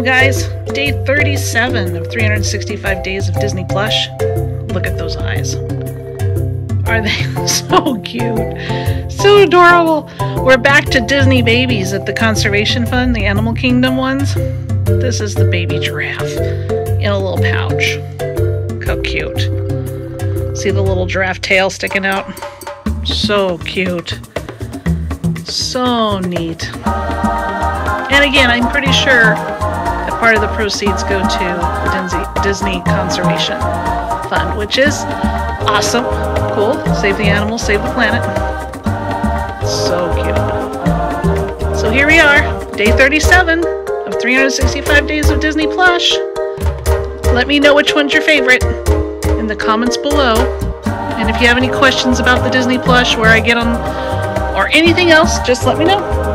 Welcome, guys. Day 37 of 365 Days of Disney Plush. Look at those eyes. Are they so cute? So adorable. We're back to Disney babies at the Conservation Fund, the Animal Kingdom ones. This is the baby giraffe in a little pouch. How cute. See the little giraffe tail sticking out? So cute. So neat. And again, I'm pretty sure part of the proceeds go to the Disney Conservation Fund, which is awesome. Cool. Save the animals, save the planet. So cute. So here we are, day 37 of 365 Days of Disney Plush. Let me know which one's your favorite in the comments below. And if you have any questions about the Disney Plush, where I get them, or anything else, just let me know.